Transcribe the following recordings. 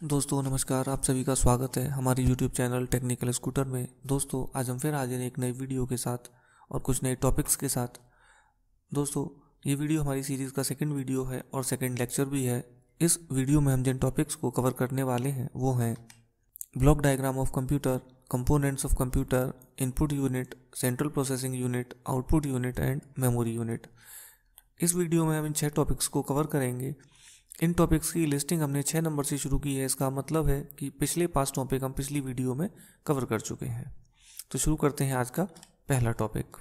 दोस्तों, नमस्कार। आप सभी का स्वागत है हमारे यूट्यूब चैनल टेक्निकल स्कूटर में। दोस्तों, आज हम फिर हाजिर हैं एक नई वीडियो के साथ और कुछ नए टॉपिक्स के साथ। दोस्तों, ये वीडियो हमारी सीरीज़ का सेकंड वीडियो है और सेकंड लेक्चर भी है। इस वीडियो में हम जिन टॉपिक्स को कवर करने वाले हैं, वो हैं block diagram of computer components of computer input unit central processing unit output unit and memory unit इस वीडियो में हम इन छः टॉपिक्स को कवर करेंगे। इन टॉपिक्स की लिस्टिंग हमने छः नंबर से शुरू की है। इसका मतलब है कि पिछले पाँच टॉपिक हम पिछली वीडियो में कवर कर चुके हैं। तो शुरू करते हैं आज का पहला topic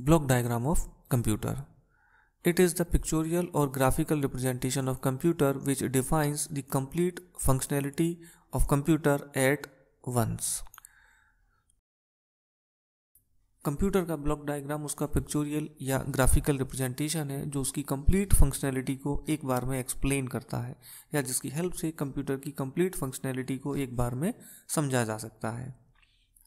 block diagram of computer it is the pictorial और graphical representation of computer which defines the complete functionality of computer at once computer का ब्लॉक डायग्राम, उसका पिक्चोरियल या ग्राफिकल रिप्रेजेंटेशन है, जो उसकी कंप्लीट फंक्शनैलिटी को एक बार में एक्सप्लेन करता है, या जिसकी हेल्प से कंप्यूटर की कंप्लीट फंक्शनैलिटी को एक बार में समझा जा सकता है।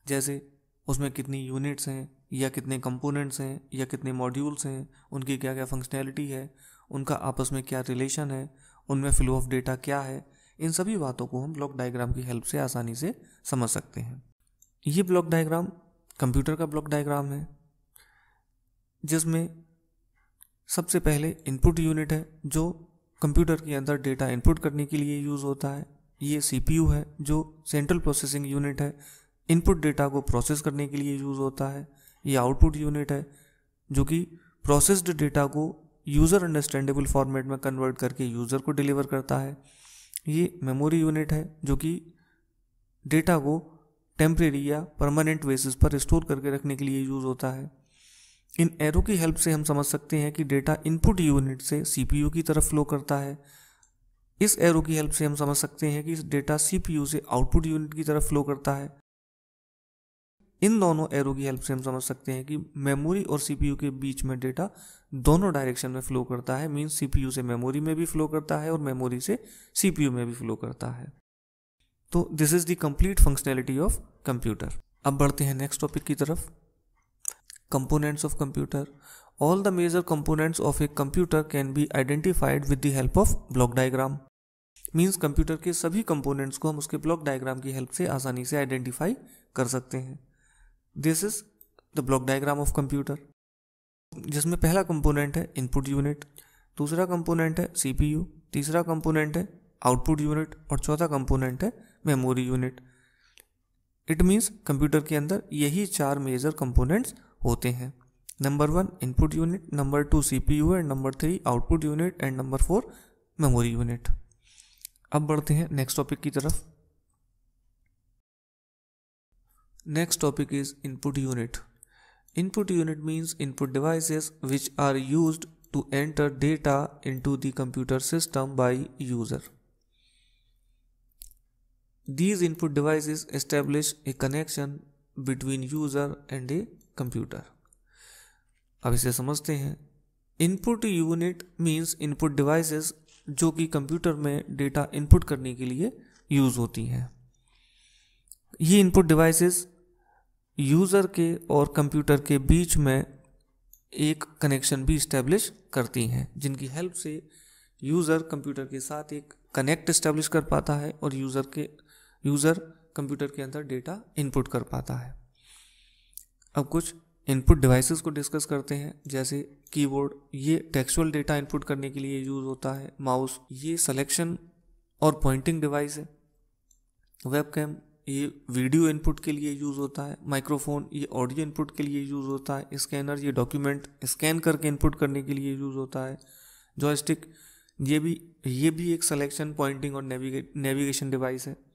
जैसे, उसमें कितनी यूनिट्स हैं, या कितने कंपोनेंट्स हैं, या कितने मॉड्यूल्स हैं, उनकी क्या क्या फंक्शनैलिटी है, उनका आपस में क्या रिलेशन है, उनमें फ्लो ऑफ़ डेटा क्या है, इन सभी बातों को हम ब्लॉक डायग्राम की हेल्प से आसानी से समझ सकते हैं। ये ब्लॉक डायग्राम कंप्यूटर का ब्लॉक डायग्राम है, जिसमें सबसे पहले इनपुट यूनिट है, जो कंप्यूटर के अंदर डेटा इनपुट करने के लिए यूज़ होता है। ये सीपीयू है, जो सेंट्रल प्रोसेसिंग यूनिट है। इनपुट डेटा को प्रोसेस करने के लिए यूज़ होता है। ये आउटपुट यूनिट है, जो कि प्रोसेस्ड डेटा को यूज़र अंडरस्टैंडेबल फॉर्मेट में कन्वर्ट करके यूज़र को डिलीवर करता है। ये मेमोरी यूनिट है, जो कि डेटा को टेम्परेरी या परमानेंट बेसिस पर स्टोर करके रखने के लिए यूज़ होता है। इन एरो की हेल्प से हम समझ सकते हैं कि डेटा इनपुट यूनिट से सीपीयू की तरफ़ फ्लो करता है। इस एरो की हेल्प से हम समझ सकते हैं कि डेटा सीपीयू से आउटपुट यूनिट की तरफ़ फ्लो करता है। इन दोनों एरो की हेल्प से हम समझ सकते हैं कि मेमोरी और सीपीयू के बीच में डेटा दोनों डायरेक्शन में फ्लो करता है। मीन्स सीपीयू से मेमोरी में भी फ्लो करता है और मेमोरी से सीपीयू में भी फ्लो करता है। तो this is the complete functionality of computer अब बढ़ते हैं नेक्स्ट टॉपिक की तरफ़. Components of computer all the major components of a computer can be identified with the help of block diagram means computer के सभी कंपोनेंट्स को हम उसके ब्लॉक डायग्राम की हेल्प से आसानी से आइडेंटिफाई कर सकते हैं. This is the block diagram of computer जिसमें पहला कंपोनेंट है इनपुट यूनिट दूसरा कंपोनेंट है सीपीयू तीसरा कंपोनेंट है आउटपुट यूनिट और चौथा कंपोनेंट है memory unit it means computer के अंदर यही चार मेजर कंपोनेंट्स होते हैं। Number one input unit number two CPU and number three output unit and number four memory unit अब बढ़ते हैं नेक्स्ट टॉपिक की तरफ़। Next topic is input unit input unit means input devices which are used to enter data into the computer system by user. These input devices establish a connection between user and a computer. अब इसे समझते हैं input unit means input devices जो कि computer में data input करने के लिए यूज़ होती हैं ये इनपुट डिवाइसेस यूज़र के और कंप्यूटर के बीच में एक कनेक्शन भी इस्टेब्लिश करती हैं, जिनकी हेल्प से यूज़र कंप्यूटर के साथ एक कनेक्ट इस्टेब्लिश कर पाता है और यूज़र के यूज़र कंप्यूटर के अंदर डेटा इनपुट कर पाता है। अब कुछ इनपुट डिवाइसेस को डिस्कस करते हैं, जैसे कीबोर्ड। ये टेक्सुअल डेटा इनपुट करने के लिए यूज़ होता है। माउस, ये सिलेक्शन और पॉइंटिंग डिवाइस है। वेबकैम, ये वीडियो इनपुट के लिए यूज़ होता है। माइक्रोफोन, ये ऑडियो इनपुट के लिए यूज़ होता है। स्कैनर, ये डॉक्यूमेंट स्कैन करके इनपुट करने के लिए यूज़ होता है। जॉयस्टिक, ये भी ये भी एक सिलेक्शन, पॉइंटिंग और नेविगे, नेविगेशन डिवाइस है।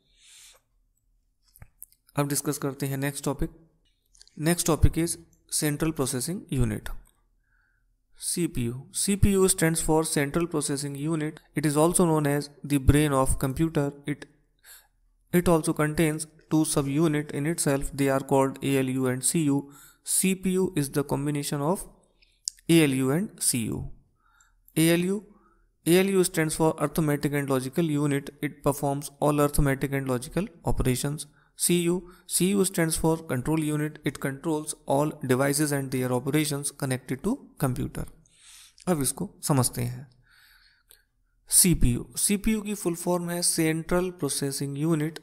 अब डिस्कस करते हैं next topic next topic is central processing unit CPU. CPU stands for Central Processing Unit. It is also known as the brain of computer. It it also contains two subunit in itself. They are called ALU and CU. CPU is the combination of ALU and CU. ALU ALU stands for Arithmetic and Logical Unit. It performs all arithmetic and logical operations. CU CU stands for control unit. It controls all devices and their operations connected to computer. अब इसको समझते हैं। CPU CPU की full form है central processing unit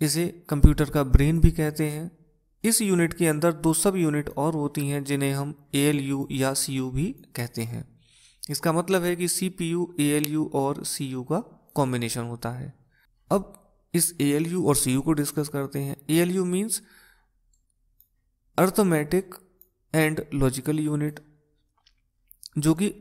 इसे computer का brain भी कहते हैं। इस यूनिट के अंदर दो सब यूनिट और होती हैं जिन्हें हम ए या CU भी कहते हैं। इसका मतलब है कि एल यू और यू का कॉम्बिनेशन होता है। अब इस यू और सी यू को डिस्कस करते हैं। A L U means arithmetic and logical unit जो कि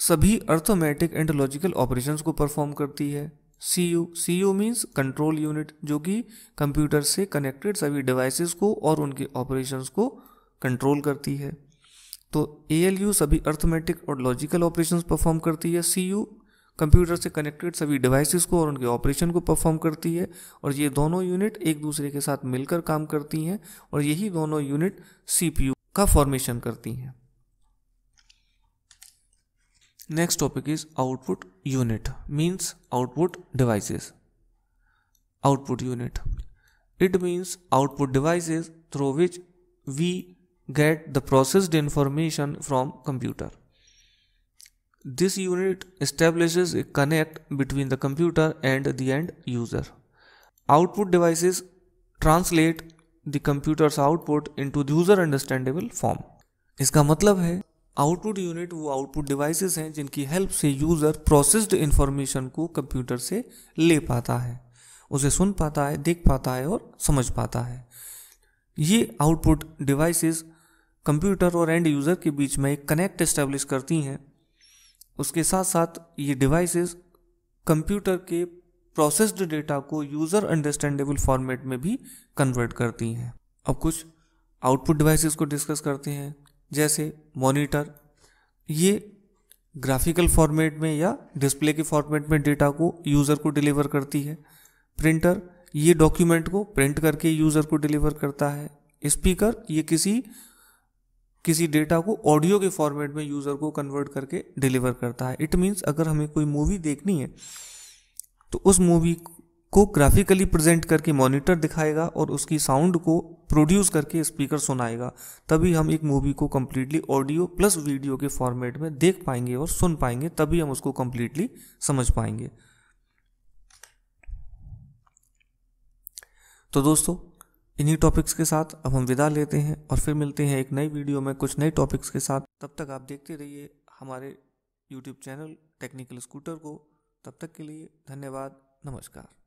सभी अर्थमेटिक एंड लॉजिकल ऑपरेशंस को परफॉर्म करती है। C U C U means control unit जो कि कंप्यूटर से कनेक्टेड सभी डिवाइसेस को और उनके ऑपरेशंस को कंट्रोल करती है। तो ए एल यू सभी अर्थमेटिक और लॉजिकल ऑपरेशंस परफॉर्म करती है। सी यू कंप्यूटर से कनेक्टेड सभी डिवाइसेस को और उनके ऑपरेशन को परफॉर्म करती है और ये दोनों यूनिट एक दूसरे के साथ मिलकर काम करती हैं और यही दोनों यूनिट सीपीयू का फॉर्मेशन करती हैं next topic is output unit means output devices output unit it means output devices through which we get the processed information from computer. This unit establishes a connect between the computer and the end user. Output devices translate the computer's output into the user understandable form. इसका मतलब है output unit वो output devices हैं जिनकी help से user processed information को computer से ले पाता है उसे सुन पाता है देख पाता है और समझ पाता है ये आउटपुट डिवाइसेस कंप्यूटर और एंड यूज़र के बीच में एक कनेक्ट इस्टेब्लिश करती हैं उसके साथ साथ ये डिवाइसेस कंप्यूटर के प्रोसेस्ड डेटा को यूज़र अंडरस्टैंडेबल फॉर्मेट में भी कन्वर्ट करती हैं। अब कुछ आउटपुट डिवाइसेस को डिस्कस करते हैं, जैसे मॉनिटर ये ग्राफिकल फॉर्मेट में या डिस्प्ले के फॉर्मेट में डेटा को यूज़र को डिलीवर करती है। प्रिंटर ये डॉक्यूमेंट को प्रिंट करके यूज़र को डिलीवर करता है। स्पीकर ये किसी किसी डेटा को ऑडियो के फॉर्मेट में यूज़र को कन्वर्ट करके डिलीवर करता है। इट मीन्स अगर हमें कोई मूवी देखनी है तो उस मूवी को ग्राफिकली प्रेजेंट करके मॉनिटर दिखाएगा और उसकी साउंड को प्रोड्यूस करके स्पीकर सुनाएगा। तभी हम एक मूवी को कम्प्लीटली ऑडियो प्लस वीडियो के फॉर्मेट में देख पाएँगे और सुन पाएँगे, तभी हम उसको कम्प्लीटली समझ पाएँगे। तो दोस्तों इन्हीं टॉपिक्स के साथ अब हम विदा लेते हैं और फिर मिलते हैं एक नई वीडियो में कुछ नए टॉपिक्स के साथ। तब तक आप देखते रहिए हमारे यूट्यूब चैनल टेक्निकल स्कूटर को। तब तक के लिए धन्यवाद, नमस्कार।